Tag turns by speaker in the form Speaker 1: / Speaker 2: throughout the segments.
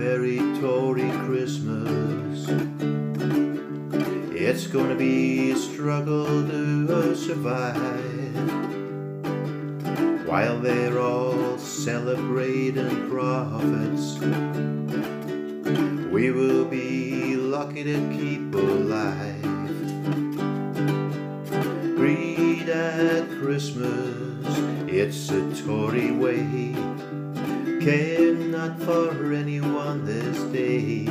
Speaker 1: very Tory Christmas. It's gonna be a struggle to survive while they're all celebrating profits. We will be lucky to keep alive. Greed at Christmas, it's a Tory way. Care not for anyone this day.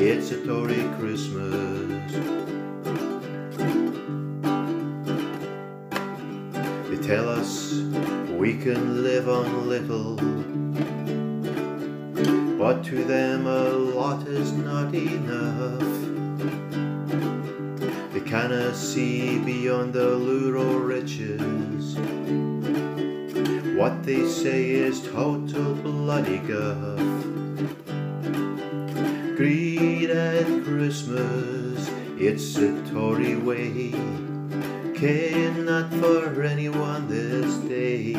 Speaker 1: It's a Tory Christmas. They tell us we can live on little, but to them a lot is not enough. They cannot see beyond the lure riches. What they say is total bloody guff. Greed at Christmas, it's a Tory way. Care not for anyone this day.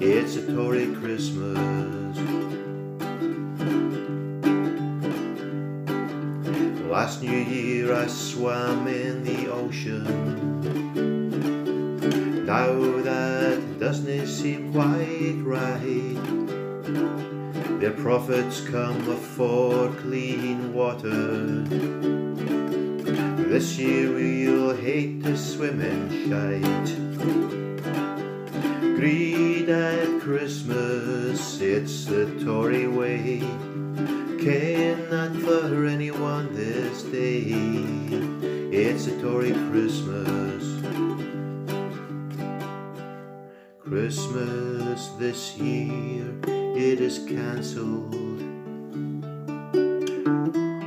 Speaker 1: It's a Tory Christmas. Last New Year I swam in the ocean. Now that doesn't seem quite right. Their profits come for clean water. This year we'll hate to swim in shite. Greed at Christmas, it's the Tory way. Care not for anyone this day. It's a Tory Christmas. Christmas this year, it is cancelled.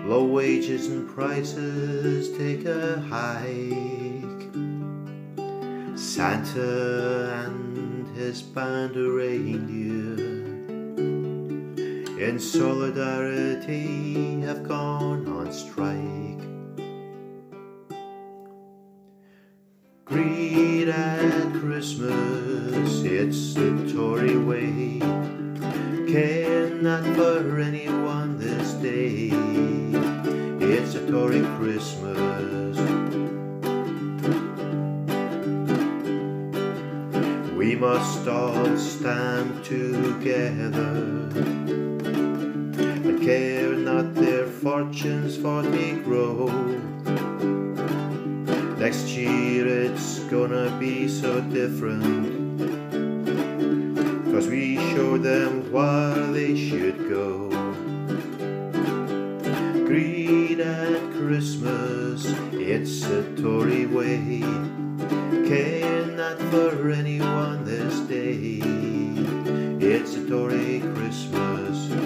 Speaker 1: Low wages and prices take a hike. Santa and his band of reindeer in solidarity have gone on strike. Greed at Christmas, it's the Tory way. Care not for anyone this day. It's a Tory Christmas. We must all stand together care not their fortunes for they grow. Next year it's gonna be so different. Cause we showed them where they should go. Green at Christmas, it's a Tory way. Care not for anyone this day. It's a Tory Christmas.